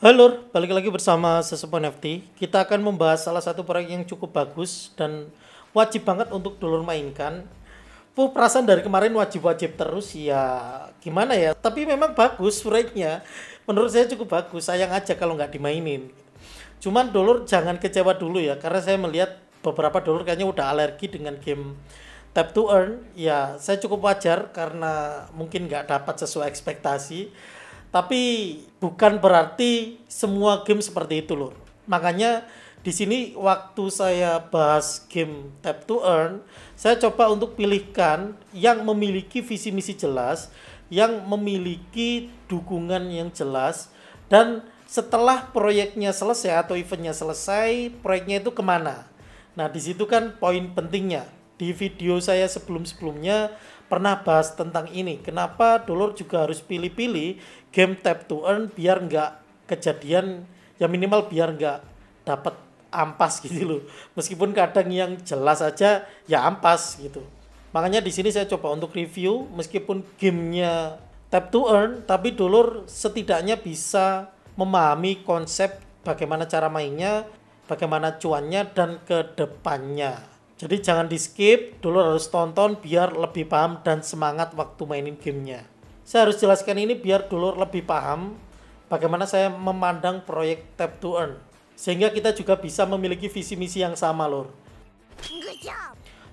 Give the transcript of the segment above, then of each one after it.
Halo, balik lagi bersama Sesepo NFT. Kita akan membahas salah satu proyek yang cukup bagus dan wajib banget untuk dulur mainkan. Puh, perasaan dari kemarin wajib-wajib terus ya gimana ya. Tapi memang bagus proyeknya. Menurut saya cukup bagus. Sayang aja kalau nggak dimainin. Cuman dulur jangan kecewa dulu ya. Karena saya melihat beberapa dulur kayaknya udah alergi dengan game tap to earn. Ya saya cukup wajar karena mungkin nggak dapat sesuai ekspektasi tapi bukan berarti semua game seperti itu loh. Makanya di sini waktu saya bahas game Tap to Earn, saya coba untuk pilihkan yang memiliki visi misi jelas, yang memiliki dukungan yang jelas, dan setelah proyeknya selesai atau eventnya selesai, proyeknya itu ke mana. Nah di situ kan poin pentingnya. Di video saya sebelum-sebelumnya pernah bahas tentang ini. Kenapa dulur juga harus pilih-pilih game tap to earn biar nggak kejadian ya minimal biar nggak dapat ampas gitu loh. Meskipun kadang yang jelas aja ya ampas gitu. Makanya di sini saya coba untuk review meskipun gamenya tap to earn tapi dulur setidaknya bisa memahami konsep bagaimana cara mainnya, bagaimana cuannya dan ke depannya. Jadi jangan di skip, dulu harus tonton biar lebih paham dan semangat waktu mainin gamenya. Saya harus jelaskan ini biar dulu lebih paham bagaimana saya memandang proyek Tap to Earn. Sehingga kita juga bisa memiliki visi misi yang sama lor.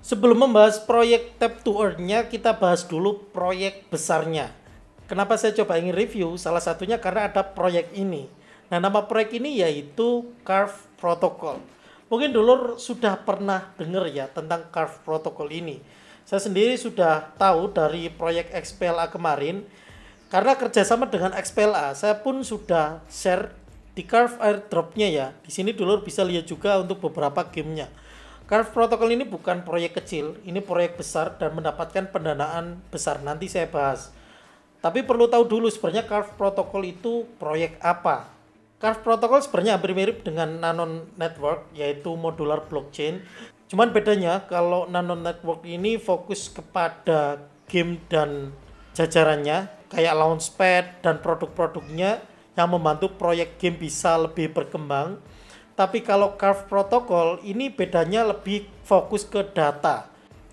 Sebelum membahas proyek Tap to Earn-nya, kita bahas dulu proyek besarnya. Kenapa saya coba ingin review? Salah satunya karena ada proyek ini. Nah, nama proyek ini yaitu Carve Protocol. Mungkin dulu sudah pernah dengar ya tentang Carve Protocol ini. Saya sendiri sudah tahu dari proyek XPLA kemarin, karena kerjasama dengan XPLA, saya pun sudah share di Carve airdropnya ya. Di sini dulu bisa lihat juga untuk beberapa gamenya. Carve Protocol ini bukan proyek kecil, ini proyek besar dan mendapatkan pendanaan besar. Nanti saya bahas. Tapi perlu tahu dulu sebenarnya Carve Protocol itu proyek apa. Carve Protocol sebenarnya hampir mirip dengan Nano Network yaitu modular blockchain. Cuman bedanya kalau Nano Network ini fokus kepada game dan jajarannya kayak launchpad dan produk-produknya yang membantu proyek game bisa lebih berkembang. Tapi kalau Carve Protocol ini bedanya lebih fokus ke data.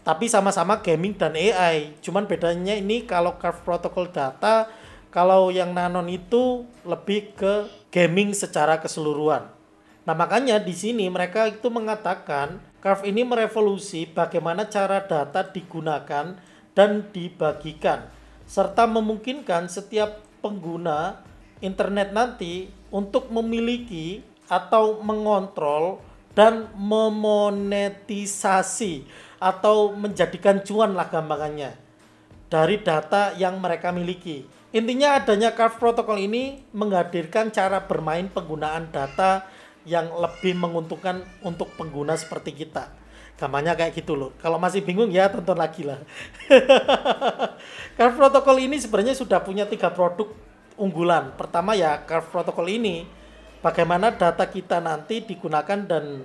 Tapi sama-sama gaming dan AI. Cuman bedanya ini kalau Carve Protocol data kalau yang Nanon itu lebih ke gaming secara keseluruhan. Nah, makanya di sini mereka itu mengatakan Carve ini merevolusi bagaimana cara data digunakan dan dibagikan serta memungkinkan setiap pengguna internet nanti untuk memiliki atau mengontrol dan memonetisasi atau menjadikan cuan lah gampangannya dari data yang mereka miliki. Intinya adanya Carve Protocol ini menghadirkan cara bermain penggunaan data yang lebih menguntungkan untuk pengguna seperti kita. Gampangnya kayak gitu loh. Kalau masih bingung ya tonton lagi lah. Carve Protocol ini sebenarnya sudah punya tiga produk unggulan. Pertama ya Carve Protocol ini bagaimana data kita nanti digunakan dan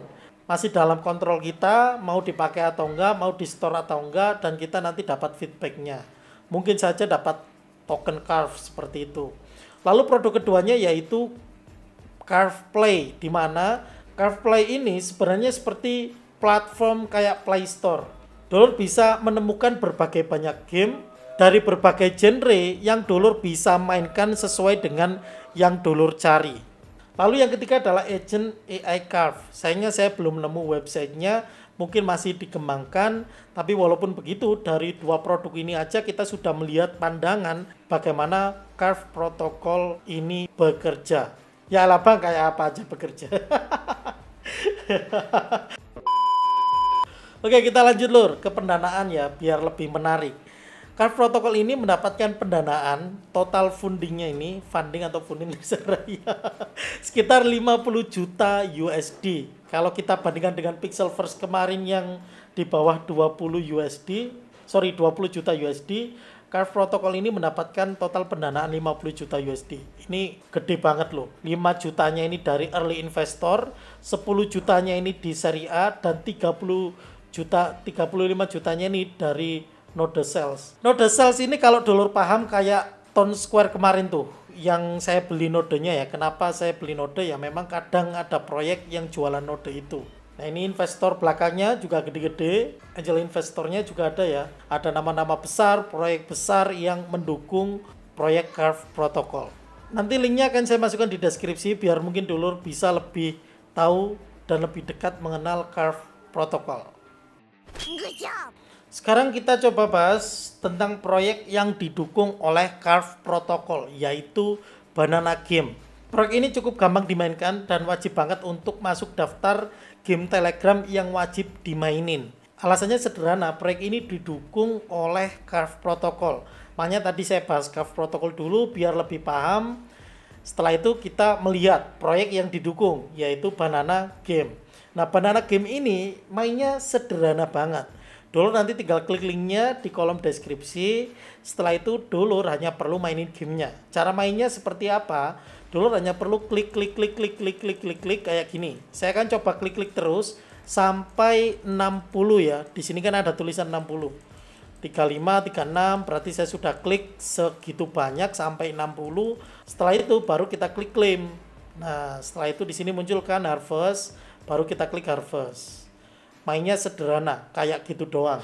masih dalam kontrol kita mau dipakai atau enggak, mau di store atau enggak dan kita nanti dapat feedbacknya. Mungkin saja dapat token Carve seperti itu. Lalu produk keduanya yaitu Carve Play di mana Carve Play ini sebenarnya seperti platform kayak Play Store. Dolor bisa menemukan berbagai banyak game dari berbagai genre yang Dolor bisa mainkan sesuai dengan yang Dolor cari. Lalu yang ketiga adalah agent AI Carve. Sayangnya saya belum nemu websitenya mungkin masih dikembangkan, tapi walaupun begitu dari dua produk ini aja kita sudah melihat pandangan bagaimana Carve Protocol ini bekerja. Ya lah bang, kayak apa aja bekerja. Oke kita lanjut lur ke pendanaan ya biar lebih menarik. Carve Protocol ini mendapatkan pendanaan total fundingnya ini funding atau funding ya, sekitar 50 juta USD. Kalau kita bandingkan dengan Pixel First kemarin yang di bawah 20 USD, sorry 20 juta USD, Carve Protocol ini mendapatkan total pendanaan 50 juta USD. Ini gede banget loh. 5 jutanya ini dari early investor, 10 jutanya ini di seri A dan 30 juta 35 jutanya ini dari node cells. Node cells ini kalau dulur paham kayak Town Square kemarin tuh yang saya beli nodenya ya. Kenapa saya beli node ya memang kadang ada proyek yang jualan node itu. Nah ini investor belakangnya juga gede-gede, angel investornya juga ada ya. Ada nama-nama besar, proyek besar yang mendukung proyek Curve Protocol. Nanti linknya akan saya masukkan di deskripsi biar mungkin dulur bisa lebih tahu dan lebih dekat mengenal Curve Protocol. Sekarang kita coba bahas tentang proyek yang didukung oleh Curve Protocol yaitu Banana Game. Proyek ini cukup gampang dimainkan dan wajib banget untuk masuk daftar game Telegram yang wajib dimainin. Alasannya sederhana, proyek ini didukung oleh Curve Protocol. Makanya tadi saya bahas Curve Protocol dulu biar lebih paham. Setelah itu kita melihat proyek yang didukung yaitu Banana Game. Nah, Banana Game ini mainnya sederhana banget Dulur nanti tinggal klik linknya di kolom deskripsi. Setelah itu dulur hanya perlu mainin gamenya. Cara mainnya seperti apa? Dulur hanya perlu klik klik klik klik klik klik klik klik kayak gini. Saya akan coba klik klik terus sampai 60 ya. Di sini kan ada tulisan 60. 35, 36 berarti saya sudah klik segitu banyak sampai 60. Setelah itu baru kita klik claim. Nah, setelah itu di sini munculkan harvest, baru kita klik harvest mainnya sederhana kayak gitu doang.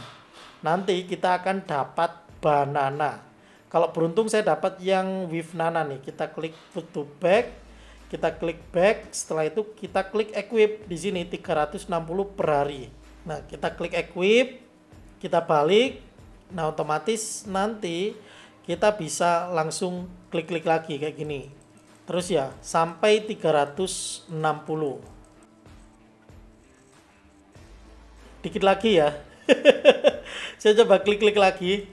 Nanti kita akan dapat banana. Kalau beruntung saya dapat yang with nana nih. Kita klik put to back kita klik back setelah itu kita klik equip. Di sini 360 per hari. Nah kita klik equip kita balik. Nah otomatis nanti kita bisa langsung klik-klik lagi kayak gini. Terus ya sampai 360 dikit lagi ya. Saya coba klik-klik lagi.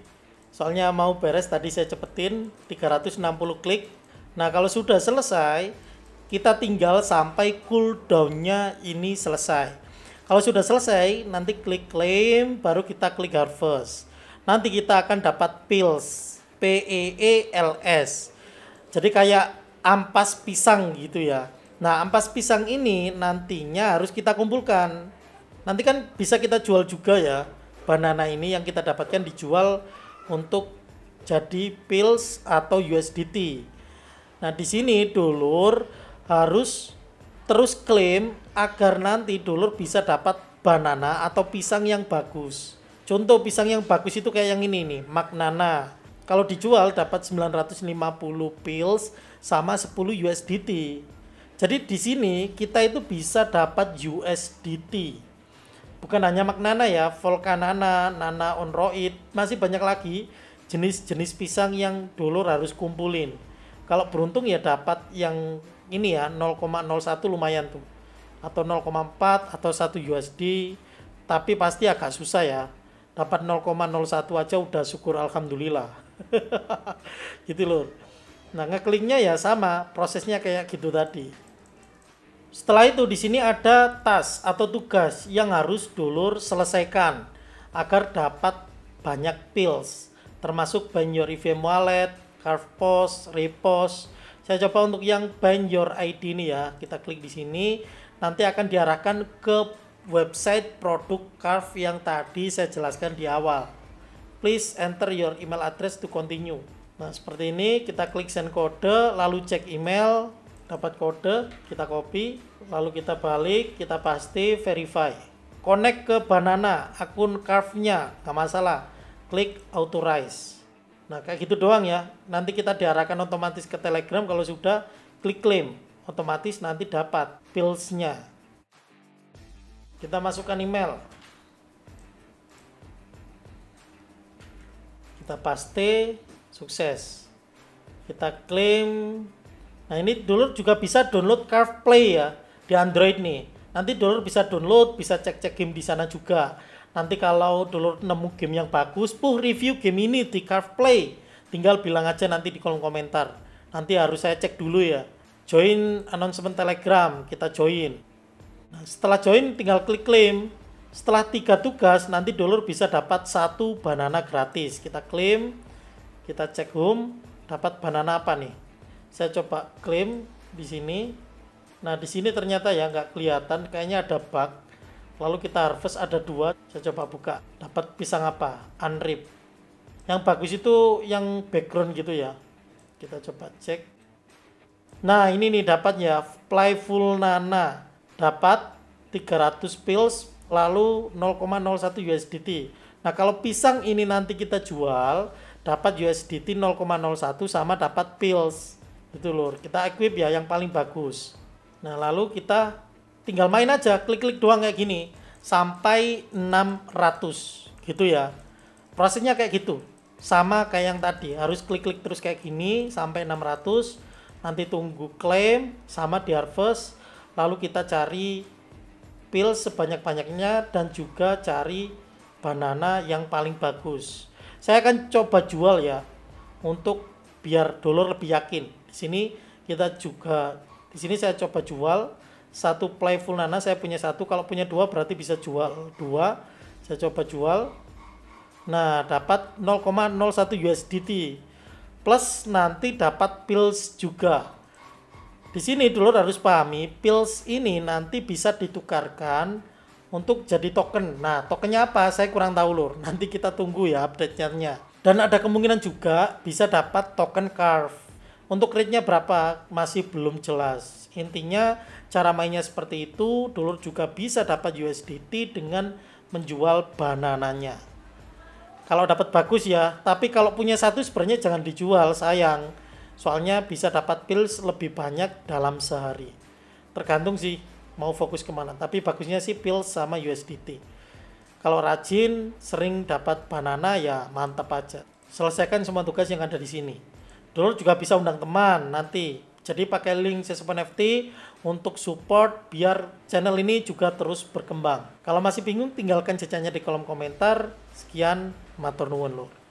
Soalnya mau beres tadi saya cepetin 360 klik. Nah kalau sudah selesai kita tinggal sampai cooldownnya ini selesai. Kalau sudah selesai nanti klik claim baru kita klik harvest. Nanti kita akan dapat pills P E E L S. Jadi kayak ampas pisang gitu ya. Nah ampas pisang ini nantinya harus kita kumpulkan nanti kan bisa kita jual juga ya banana ini yang kita dapatkan dijual untuk jadi pills atau USDT. Nah, di sini dulur harus terus klaim agar nanti dulur bisa dapat banana atau pisang yang bagus. Contoh pisang yang bagus itu kayak yang ini nih, Magnana. Kalau dijual dapat 950 pills sama 10 USDT. Jadi di sini kita itu bisa dapat USDT bukan hanya Magnana ya, Volcanana, Nana Onroid, masih banyak lagi jenis-jenis pisang yang dulu harus kumpulin. Kalau beruntung ya dapat yang ini ya 0,01 lumayan tuh. Atau 0,4 atau 1 USD, tapi pasti agak susah ya. Dapat 0,01 aja udah syukur alhamdulillah. gitu loh. Nah, ngekliknya ya sama, prosesnya kayak gitu tadi. Setelah itu di sini ada tas atau tugas yang harus dulur selesaikan agar dapat banyak pills termasuk bind your wallet, carve post, repost. Saya coba untuk yang bind ID ini ya. Kita klik di sini nanti akan diarahkan ke website produk Carve yang tadi saya jelaskan di awal. Please enter your email address to continue. Nah, seperti ini kita klik send kode lalu cek email dapat kode kita copy lalu kita balik kita pasti verify. Connect ke banana akun carve-nya nggak masalah. Klik authorize. Nah kayak gitu doang ya. Nanti kita diarahkan otomatis ke telegram kalau sudah klik claim. Otomatis nanti dapat pills-nya. Kita masukkan email. Kita paste sukses. Kita klaim Nah ini dulu juga bisa download CarvePlay ya di Android nih. Nanti dulu bisa download, bisa cek-cek game di sana juga. Nanti kalau dulu nemu game yang bagus, puh review game ini di CarvePlay. Tinggal bilang aja nanti di kolom komentar. Nanti harus saya cek dulu ya. Join announcement Telegram, kita join. Nah, setelah join tinggal klik claim. Setelah tiga tugas, nanti dulur bisa dapat satu banana gratis. Kita klaim, kita cek home, dapat banana apa nih? Saya coba klaim di sini. Nah di sini ternyata ya nggak kelihatan. Kayaknya ada bug. Lalu kita harvest ada dua. Saya coba buka. Dapat pisang apa? Unrip. Yang bagus itu yang background gitu ya. Kita coba cek. Nah ini nih dapatnya. Playful nana. Dapat 300 pills lalu 0,01 USDT nah kalau pisang ini nanti kita jual dapat USDT 0,01 sama dapat pills itu lur. Kita equip ya yang paling bagus. Nah lalu kita tinggal main aja klik-klik doang kayak gini. Sampai 600 gitu ya. Prosesnya kayak gitu. Sama kayak yang tadi. Harus klik-klik terus kayak gini sampai 600 nanti tunggu klaim sama di harvest. Lalu kita cari pil sebanyak-banyaknya dan juga cari banana yang paling bagus. Saya akan coba jual ya untuk biar dolar lebih yakin di sini kita juga di sini saya coba jual satu playful nana saya punya satu kalau punya dua berarti bisa jual dua saya coba jual Nah, dapat 0,01 USDT. Plus nanti dapat pills juga. Di sini dulu harus pahami, pills ini nanti bisa ditukarkan untuk jadi token. Nah, tokennya apa? Saya kurang tahu lur. Nanti kita tunggu ya update-nya. Dan ada kemungkinan juga bisa dapat token carve. Untuk rate-nya berapa? Masih belum jelas. Intinya cara mainnya seperti itu, dulur juga bisa dapat USDT dengan menjual banananya kalau dapat bagus ya tapi kalau punya satu sebenarnya jangan dijual sayang. Soalnya bisa dapat pills lebih banyak dalam sehari. Tergantung sih mau fokus ke mana. Tapi bagusnya sih pills sama USDT kalau rajin sering dapat banana ya mantap aja. Selesaikan semua tugas yang ada di sini dulu juga bisa undang teman nanti jadi pakai link Sesepon FT untuk support biar channel ini juga terus berkembang. Kalau masih bingung tinggalkan jejaknya di kolom komentar. Sekian, matur nuwun lur.